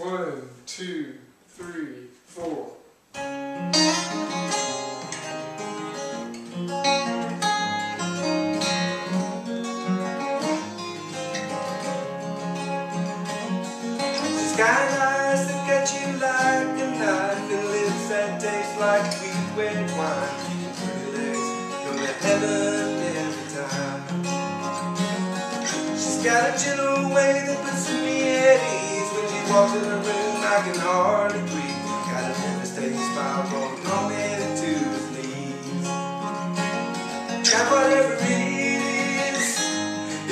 One, two, three, four. Got eyes that cut you like a knife and lips that taste like sweet wine. Pretty legs heaven every time. She's got a gentle way that walks in the room. I can hardly breathe. Got a devastating smile gonna throw me to knees. Got whatever it is,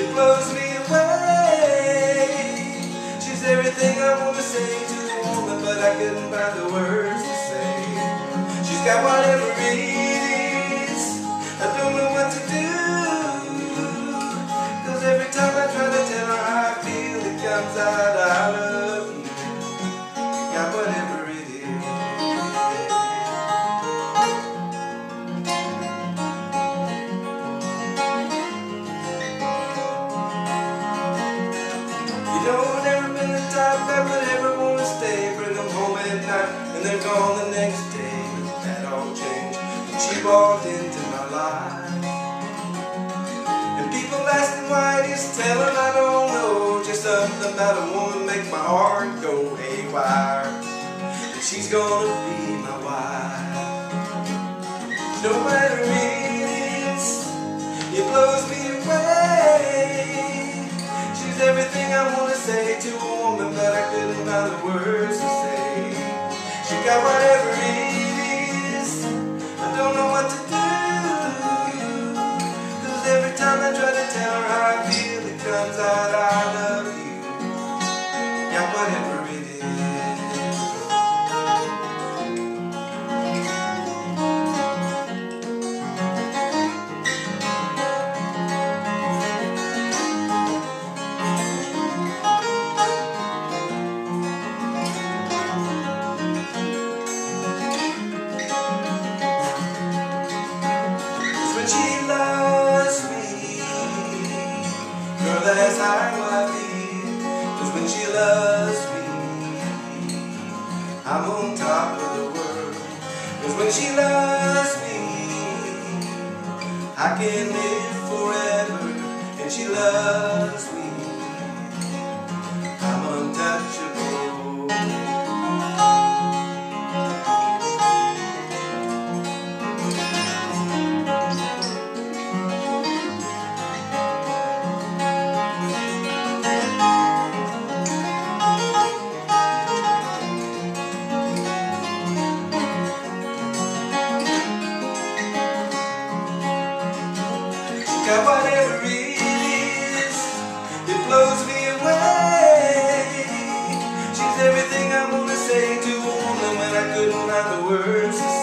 it blows me away. She's everything I wanna say to a woman, but I couldn't find the words to say. She's got whatever it is, and they're gone the next day. But that all changed when she walked into my life. And people asking why, just tell them I don't know. Just something about a woman makes my heart go haywire. And she's gonna be got whatever it is, I don't know what to do. Cause every time I try to tell her how I feel, it comes out I love you. Got whatever it is. She loves me. Girl, that's how I feel. Cause when she loves me, I'm on top of the world. Cause when she loves me, I can live forever. And she loves me, Got whatever it is, it blows me away. She's everything I wanna say to a woman when I couldn't find the words